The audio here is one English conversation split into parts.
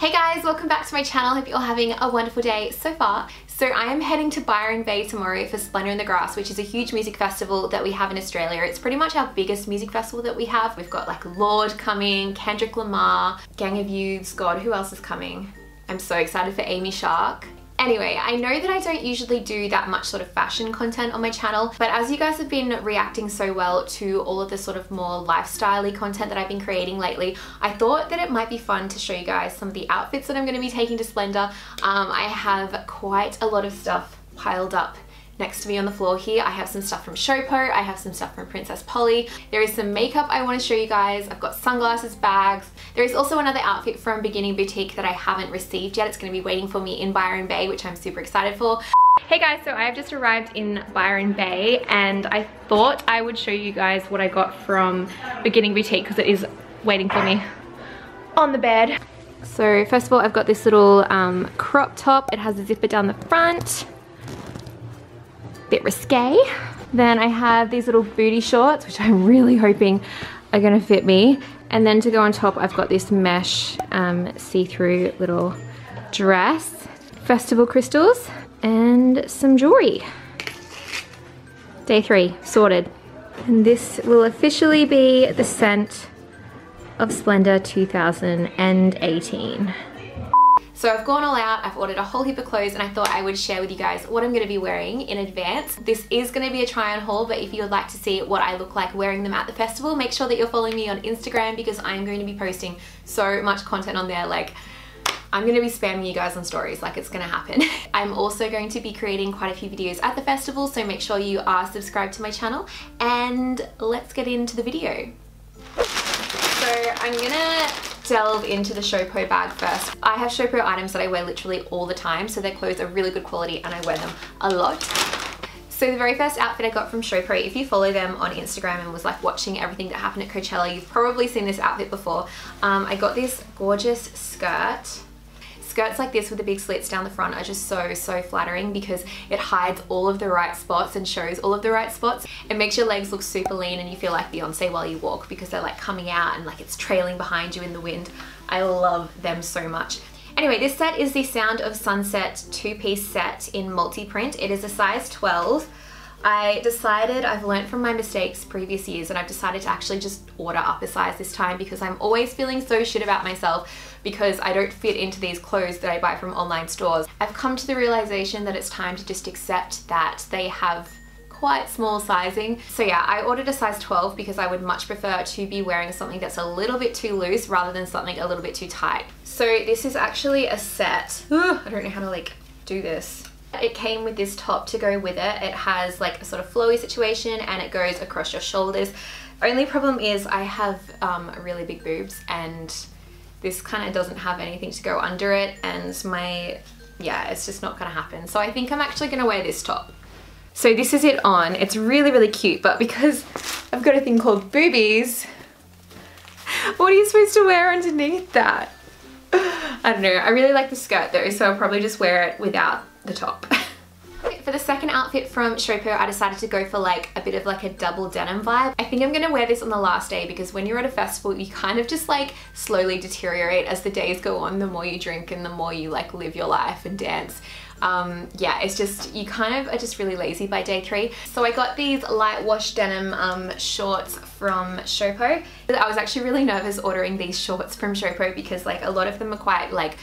Hey guys, welcome back to my channel. Hope you're all having a wonderful day so far. So I am heading to Byron Bay tomorrow for Splendour in the Grass, which is a huge music festival that we have in Australia. It's pretty much our biggest music festival that we have. We've got like Lorde coming, Kendrick Lamar, Gang of Youths, God, who else is coming? I'm so excited for Amy Shark. Anyway, I know that I don't usually do that much sort of fashion content on my channel, but as you guys have been reacting so well to all of the sort of more lifestyle content that I've been creating lately, I thought that it might be fun to show you guys some of the outfits that I'm going to be taking to Splendour. Um, I have quite a lot of stuff piled up Next to me on the floor here, I have some stuff from Showpo, I have some stuff from Princess Polly. There is some makeup I want to show you guys. I've got sunglasses, bags. There is also another outfit from Beginning Boutique that I haven't received yet. It's going to be waiting for me in Byron Bay, which I'm super excited for. Hey guys, so I've just arrived in Byron Bay and I thought I would show you guys what I got from Beginning Boutique because it is waiting for me on the bed. So first of all, I've got this little um, crop top. It has a zipper down the front bit risque. Then I have these little booty shorts, which I'm really hoping are gonna fit me. And then to go on top, I've got this mesh um, see-through little dress, festival crystals, and some jewelry. Day three, sorted. And this will officially be the scent of Splendour 2018. So I've gone all out, I've ordered a whole heap of clothes and I thought I would share with you guys what I'm going to be wearing in advance. This is going to be a try on haul, but if you would like to see what I look like wearing them at the festival, make sure that you're following me on Instagram because I'm going to be posting so much content on there like I'm going to be spamming you guys on stories like it's going to happen. I'm also going to be creating quite a few videos at the festival so make sure you are subscribed to my channel and let's get into the video. So I'm gonna delve into the Showpo bag first. I have Showpo items that I wear literally all the time, so their clothes are really good quality and I wear them a lot. So the very first outfit I got from Showpo, if you follow them on Instagram and was like watching everything that happened at Coachella, you've probably seen this outfit before. Um, I got this gorgeous skirt Skirts like this with the big slits down the front are just so, so flattering because it hides all of the right spots and shows all of the right spots. It makes your legs look super lean and you feel like Beyonce while you walk because they're like coming out and like it's trailing behind you in the wind. I love them so much. Anyway, this set is the Sound of Sunset two-piece set in multi-print. It is a size 12. I decided I've learned from my mistakes previous years and I've decided to actually just order up a size this time because I'm always feeling so shit about myself because I don't fit into these clothes that I buy from online stores. I've come to the realization that it's time to just accept that they have quite small sizing. So yeah, I ordered a size 12 because I would much prefer to be wearing something that's a little bit too loose rather than something a little bit too tight. So this is actually a set. I don't know how to like do this. It came with this top to go with it. It has like a sort of flowy situation and it goes across your shoulders. Only problem is I have um, really big boobs and this kind of doesn't have anything to go under it and my, yeah, it's just not gonna happen. So I think I'm actually gonna wear this top. So this is it on. It's really, really cute, but because I've got a thing called boobies, what are you supposed to wear underneath that? I don't know. I really like the skirt though, so I'll probably just wear it without the top. For the second outfit from Showpo, I decided to go for like a bit of like a double denim vibe. I think I'm gonna wear this on the last day because when you're at a festival, you kind of just like slowly deteriorate as the days go on, the more you drink and the more you like live your life and dance um, yeah, it's just, you kind of are just really lazy by day three. So I got these light wash denim um, shorts from Showpo. I was actually really nervous ordering these shorts from Showpo because like a lot of them are quite like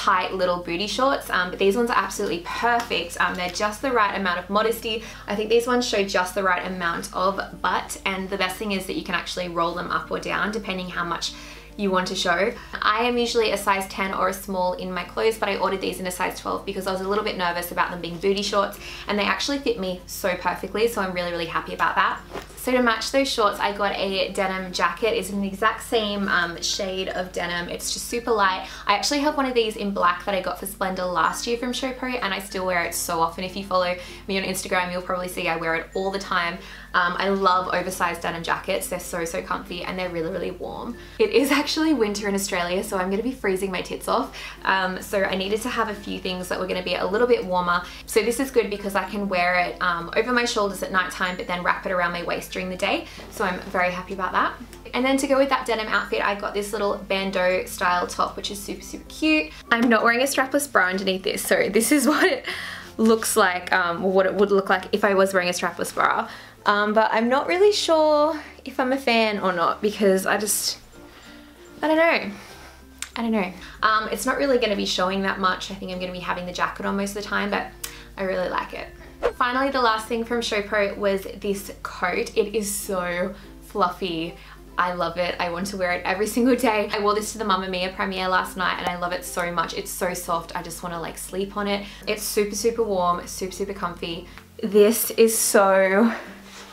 tight little booty shorts um, but these ones are absolutely perfect um, they're just the right amount of modesty I think these ones show just the right amount of butt and the best thing is that you can actually roll them up or down depending how much you want to show. I am usually a size 10 or a small in my clothes, but I ordered these in a size 12 because I was a little bit nervous about them being booty shorts and they actually fit me so perfectly. So I'm really, really happy about that. So to match those shorts, I got a denim jacket. It's an exact same um, shade of denim. It's just super light. I actually have one of these in black that I got for Splendour last year from Showpo and I still wear it so often. If you follow me on Instagram, you'll probably see I wear it all the time. Um, I love oversized denim jackets. They're so, so comfy and they're really, really warm. It is actually winter in Australia, so I'm gonna be freezing my tits off. Um, so I needed to have a few things that were gonna be a little bit warmer. So this is good because I can wear it um, over my shoulders at nighttime, but then wrap it around my waist during the day. So I'm very happy about that. And then to go with that denim outfit, I got this little bandeau style top, which is super, super cute. I'm not wearing a strapless bra underneath this, so this is what it looks like, um, what it would look like if I was wearing a strapless bra. Um, but I'm not really sure if I'm a fan or not because I just, I don't know. I don't know. Um, it's not really going to be showing that much. I think I'm going to be having the jacket on most of the time, but I really like it. Finally, the last thing from Showpo was this coat. It is so fluffy. I love it. I want to wear it every single day. I wore this to the Mamma Mia premiere last night and I love it so much. It's so soft. I just want to like sleep on it. It's super, super warm, super, super comfy. This is so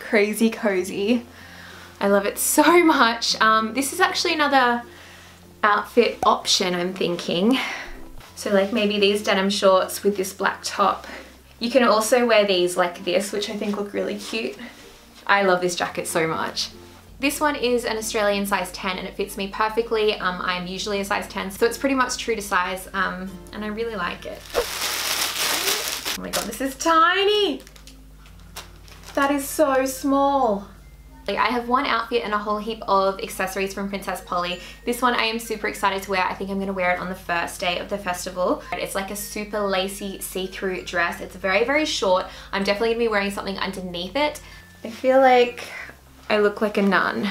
crazy cozy. I love it so much. Um, this is actually another outfit option I'm thinking. So like maybe these denim shorts with this black top. You can also wear these like this, which I think look really cute. I love this jacket so much. This one is an Australian size 10 and it fits me perfectly. Um, I'm usually a size 10, so it's pretty much true to size um, and I really like it. Oh my god, this is tiny! That is so small. Like I have one outfit and a whole heap of accessories from Princess Polly. This one I am super excited to wear. I think I'm going to wear it on the first day of the festival. It's like a super lacy see-through dress. It's very, very short. I'm definitely going to be wearing something underneath it. I feel like I look like a nun.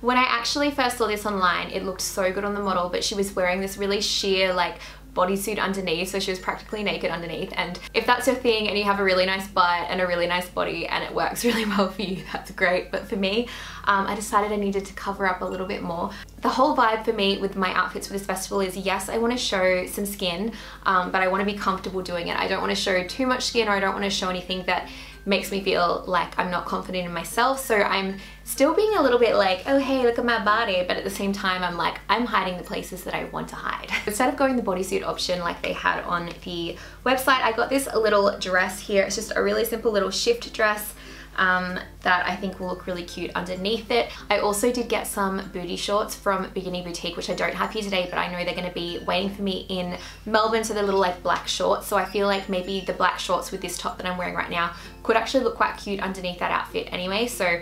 When I actually first saw this online, it looked so good on the model, but she was wearing this really sheer, like, bodysuit underneath so she was practically naked underneath and if that's your thing and you have a really nice butt and a really nice body and it works really well for you that's great but for me um, I decided I needed to cover up a little bit more. The whole vibe for me with my outfits for this festival is yes I want to show some skin um, but I want to be comfortable doing it. I don't want to show too much skin or I don't want to show anything that makes me feel like I'm not confident in myself. So I'm still being a little bit like, oh hey, look at my body. But at the same time, I'm like, I'm hiding the places that I want to hide. Instead of going the bodysuit option like they had on the website, I got this little dress here. It's just a really simple little shift dress um, that I think will look really cute underneath it. I also did get some booty shorts from Beginning Boutique, which I don't have here today, but I know they're gonna be waiting for me in Melbourne, so they're little like black shorts. So I feel like maybe the black shorts with this top that I'm wearing right now could actually look quite cute underneath that outfit anyway. So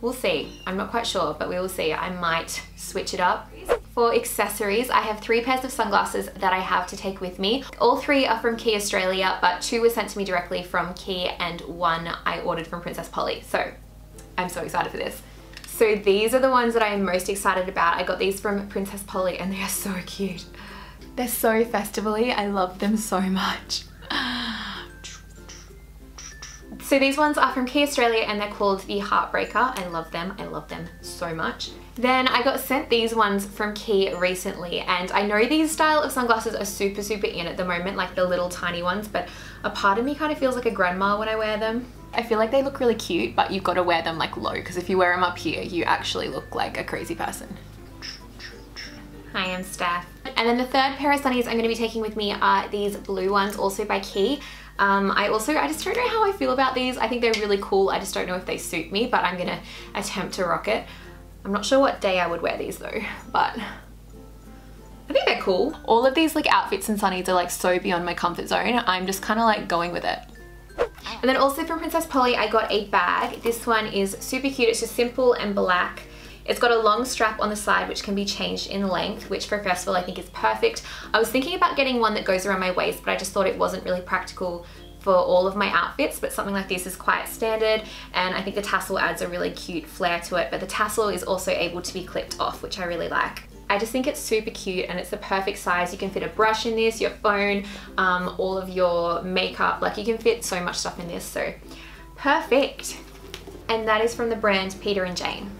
we'll see. I'm not quite sure, but we will see. I might switch it up. For accessories, I have three pairs of sunglasses that I have to take with me. All three are from Quay Australia, but two were sent to me directly from Quay and one I ordered from Princess Polly. So I'm so excited for this. So these are the ones that I am most excited about. I got these from Princess Polly and they are so cute. They're so festivally. I love them so much. So these ones are from Quay Australia and they're called the Heartbreaker. I love them. I love them so much. Then I got sent these ones from Quay recently and I know these style of sunglasses are super, super in at the moment, like the little tiny ones, but a part of me kind of feels like a grandma when I wear them. I feel like they look really cute, but you've got to wear them like low because if you wear them up here, you actually look like a crazy person. Hi, I'm Steph. And then the third pair of sunnies I'm going to be taking with me are these blue ones, also by Quay. Um, I also, I just don't know how I feel about these. I think they're really cool. I just don't know if they suit me, but I'm going to attempt to rock it. I'm not sure what day I would wear these though, but I think they're cool. All of these like outfits and sunnies are like so beyond my comfort zone. I'm just kind of like going with it. And then also from Princess Polly, I got a bag. This one is super cute. It's just simple and black. It's got a long strap on the side which can be changed in length, which for a festival I think is perfect. I was thinking about getting one that goes around my waist, but I just thought it wasn't really practical for all of my outfits, but something like this is quite standard and I think the tassel adds a really cute flair to it, but the tassel is also able to be clipped off, which I really like. I just think it's super cute and it's the perfect size. You can fit a brush in this, your phone, um, all of your makeup, like you can fit so much stuff in this, so perfect. And that is from the brand Peta and Jain.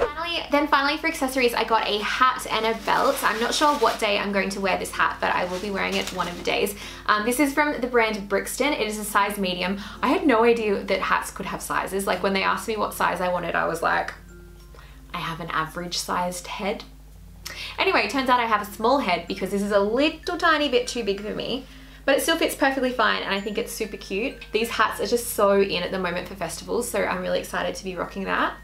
Finally, then finally for accessories, I got a hat and a belt. I'm not sure what day I'm going to wear this hat, but I will be wearing it one of the days. Um, this is from the brand Brixton. It is a size medium. I had no idea that hats could have sizes. Like when they asked me what size I wanted, I was like, I have an average sized head. Anyway, it turns out I have a small head because this is a little tiny bit too big for me but it still fits perfectly fine and I think it's super cute. These hats are just so in at the moment for festivals, so I'm really excited to be rocking that.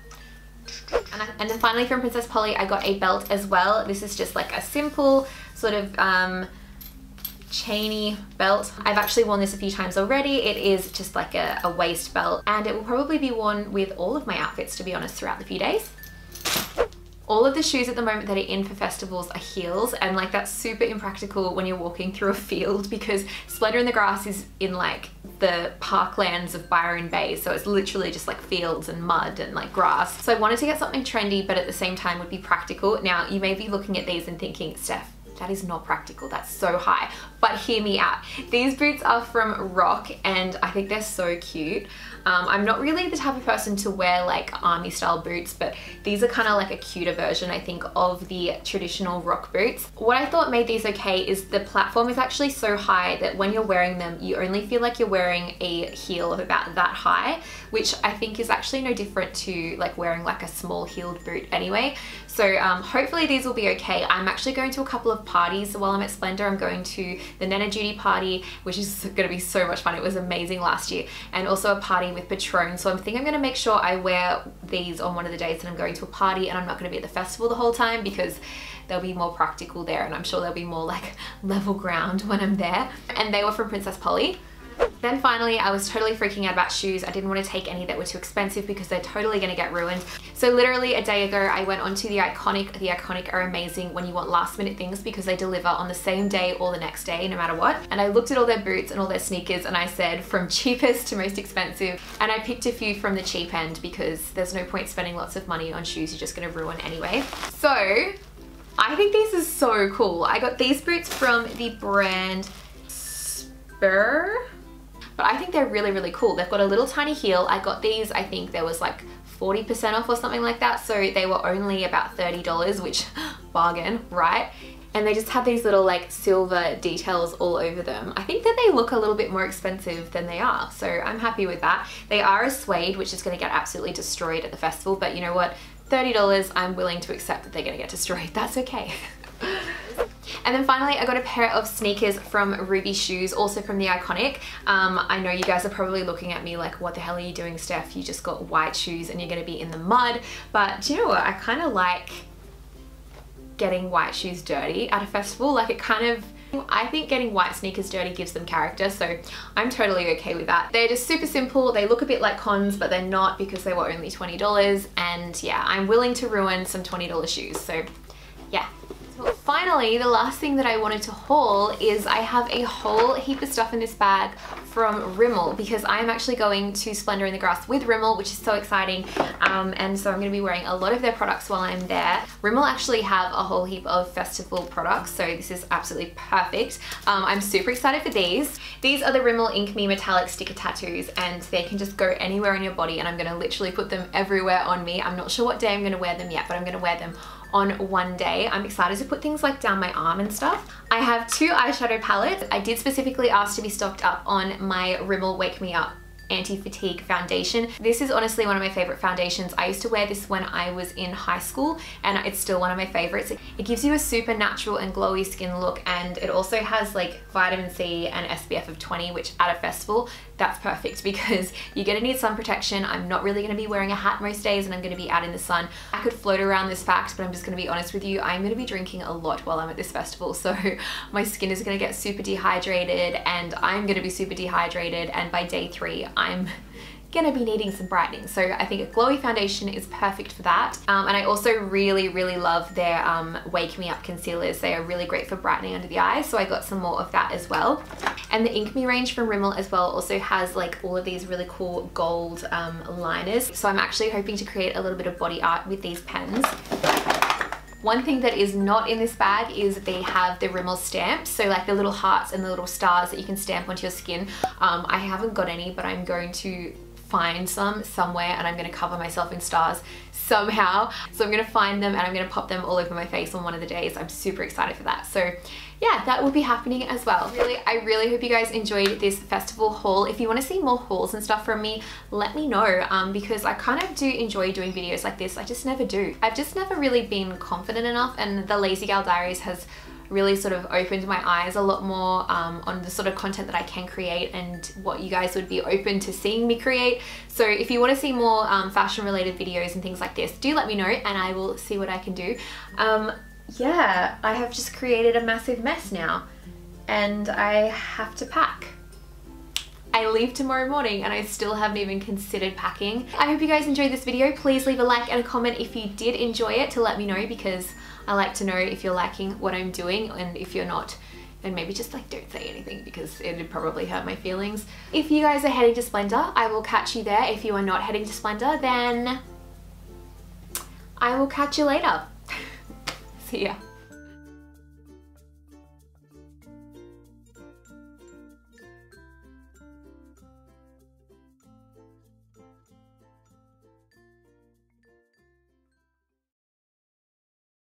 And, I, and, then finally from Princess Polly, I got a belt as well. This is just like a simple sort of um, chainy belt. I've actually worn this a few times already. It is just like a, a waist belt and it will probably be worn with all of my outfits to be honest throughout the few days. All of the shoes at the moment that are in for festivals are heels and like that's super impractical when you're walking through a field because Splendour in the Grass is in like the parklands of Byron Bay so it's literally just like fields and mud and like grass. So I wanted to get something trendy but at the same time would be practical. Now you may be looking at these and thinking, Steph, that is not practical, that's so high. But hear me out. These boots are from Rock and I think they're so cute. Um, I'm not really the type of person to wear like army style boots, but these are kind of like a cuter version, I think, of the traditional rock boots. What I thought made these okay is the platform is actually so high that when you're wearing them, you only feel like you're wearing a heel of about that high, which I think is actually no different to like wearing like a small heeled boot anyway. So um, hopefully these will be okay. I'm actually going to a couple of parties while I'm at Splendour. I'm going to the Nana Judy party, which is gonna be so much fun. It was amazing last year. And also a party with Patron. So I'm thinking I'm gonna make sure I wear these on one of the days that I'm going to a party and I'm not gonna be at the festival the whole time because they'll be more practical there and I'm sure there'll be more like level ground when I'm there. And they were from Princess Polly. Then finally, I was totally freaking out about shoes. I didn't want to take any that were too expensive because they're totally going to get ruined. So literally a day ago, I went onto The Iconic. The Iconic are amazing when you want last minute things because they deliver on the same day or the next day, no matter what. And I looked at all their boots and all their sneakers and I said from cheapest to most expensive. And I picked a few from the cheap end because there's no point spending lots of money on shoes you're just going to ruin anyway. So I think these are so cool. I got these boots from the brand Spurr but I think they're really, really cool. They've got a little tiny heel. I got these, I think there was like 40% off or something like that. So they were only about $30, which bargain, right? And they just have these little like silver details all over them. I think that they look a little bit more expensive than they are. So I'm happy with that. They are a suede, which is gonna get absolutely destroyed at the festival. But you know what? $30, I'm willing to accept that they're gonna get destroyed. That's okay. And then finally, I got a pair of sneakers from Rubi Shoes, also from The Iconic. Um, I know you guys are probably looking at me like, what the hell are you doing, Steph? You just got white shoes and you're gonna be in the mud. But you know what? I kind of like getting white shoes dirty at a festival. Like it kind of I think getting white sneakers dirty gives them character, so I'm totally okay with that. They're just super simple. They look a bit like cons, but they're not because they were only $20. And yeah, I'm willing to ruin some $20 shoes. So yeah, finally, the last thing that I wanted to haul is I have a whole heap of stuff in this bag from Rimmel because I'm actually going to Splendour in the Grass with Rimmel, which is so exciting. Um, and so I'm going to be wearing a lot of their products while I'm there. Rimmel actually have a whole heap of festival products, so this is absolutely perfect. Um, I'm super excited for these. These are the Rimmel Ink Me Metallic Sticker Tattoos and they can just go anywhere on your body and I'm going to literally put them everywhere on me. I'm not sure what day I'm going to wear them yet, but I'm going to wear them on one day. I'm excited to put things like down my arm and stuff. I have two eyeshadow palettes. I did specifically ask to be stocked up on my Rimmel Wake Me Up anti-fatigue foundation. This is honestly one of my favorite foundations. I used to wear this when I was in high school and it's still one of my favorites. It gives you a super natural and glowy skin look and it also has like vitamin C and SPF of 20 which at a festival that's perfect because you're gonna need sun protection. I'm not really gonna be wearing a hat most days and I'm gonna be out in the sun. I could float around this fact, but I'm just gonna be honest with you. I'm gonna be drinking a lot while I'm at this festival. So my skin is gonna get super dehydrated and I'm gonna be super dehydrated. And by day three, I'm gonna be needing some brightening. So I think a glowy foundation is perfect for that. Um, and I also really, really love their um, Wake Me Up concealers. They are really great for brightening under the eyes. So I got some more of that as well. And the Ink Me range from Rimmel as well also has like all of these really cool gold um, liners. So I'm actually hoping to create a little bit of body art with these pens. One thing that is not in this bag is they have the Rimmel stamps. So like the little hearts and the little stars that you can stamp onto your skin. Um, I haven't got any, but I'm going to find some somewhere and I'm gonna cover myself in stars somehow. So I'm gonna find them and I'm gonna pop them all over my face on one of the days. I'm super excited for that. So yeah, that will be happening as well. Really, I really hope you guys enjoyed this festival haul. If you want to see more hauls and stuff from me, let me know um, because I kind of do enjoy doing videos like this. I just never do. I've just never really been confident enough and the Lazy Gal Diaries has really sort of opened my eyes a lot more um, on the sort of content that I can create and what you guys would be open to seeing me create. So if you want to see more um, fashion related videos and things like this, do let me know and I will see what I can do. Um, yeah, I have just created a massive mess now and I have to pack. I leave tomorrow morning and I still haven't even considered packing. I hope you guys enjoyed this video. Please leave a like and a comment if you did enjoy it to let me know because I like to know if you're liking what I'm doing and if you're not and maybe just like don't say anything because it'd probably hurt my feelings. If you guys are heading to Splendour, I will catch you there. If you are not heading to Splendour, then I will catch you later. See ya.